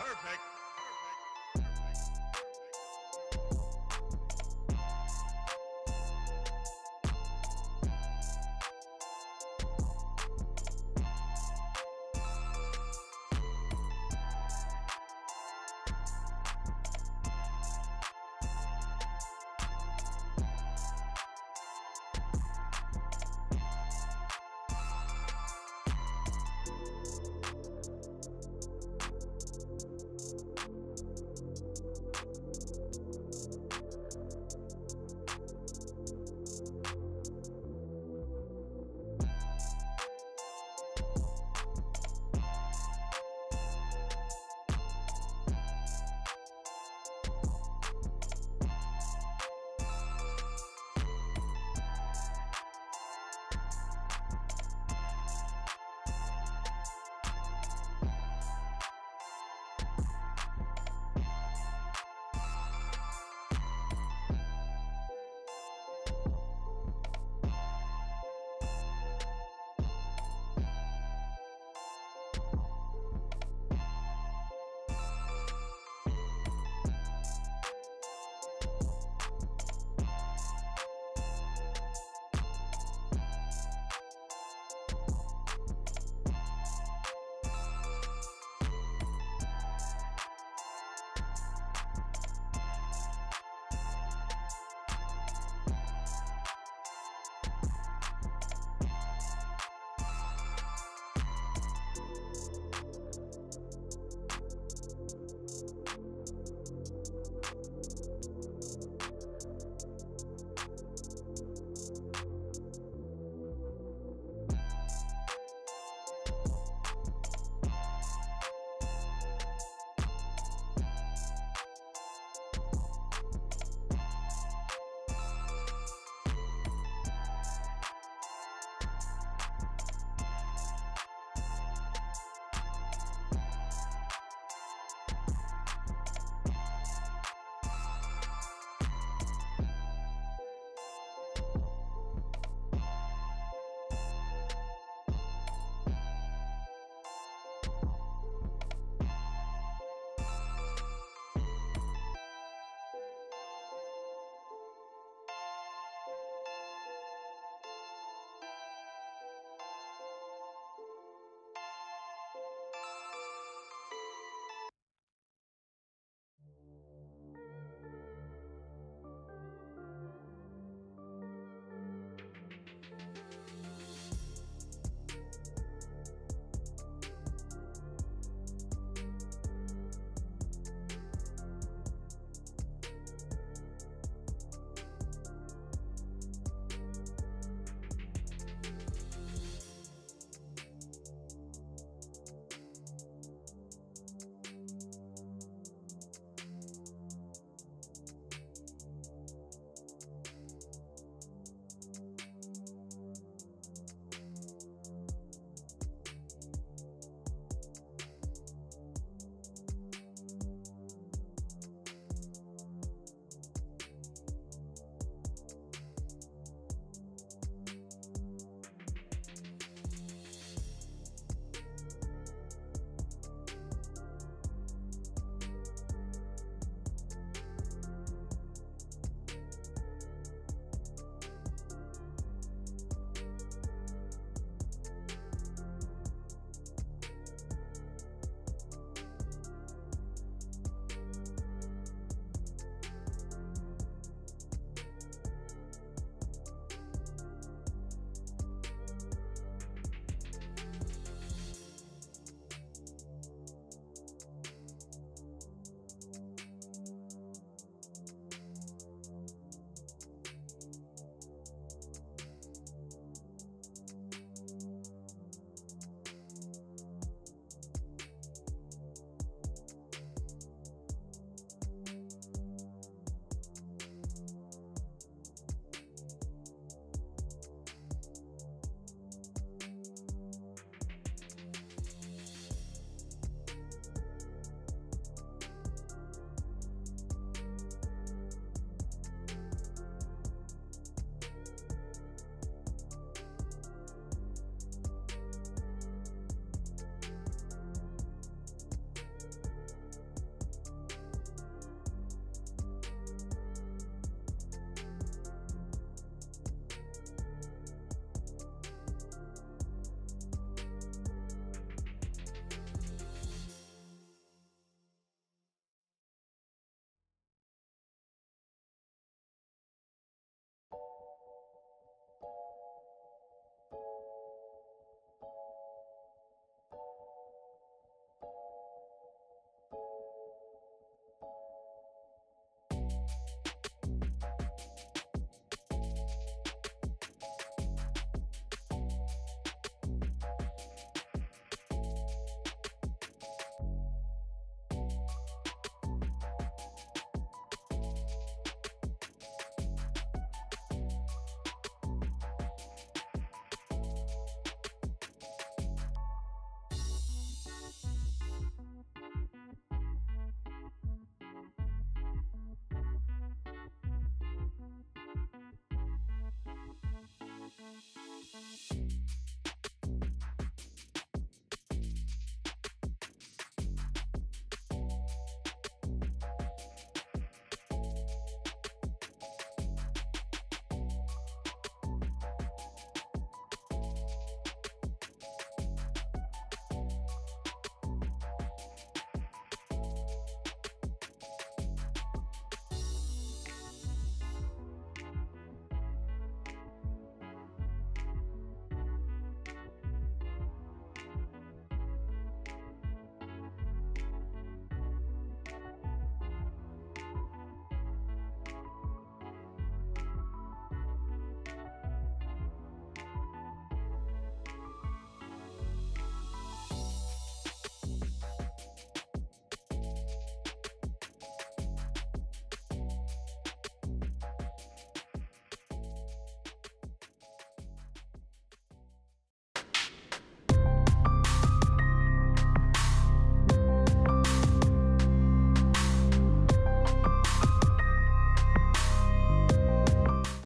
Perfect.